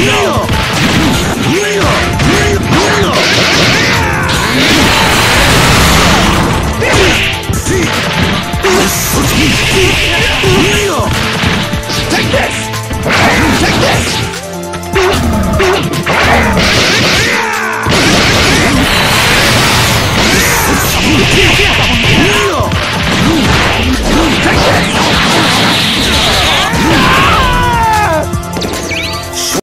No!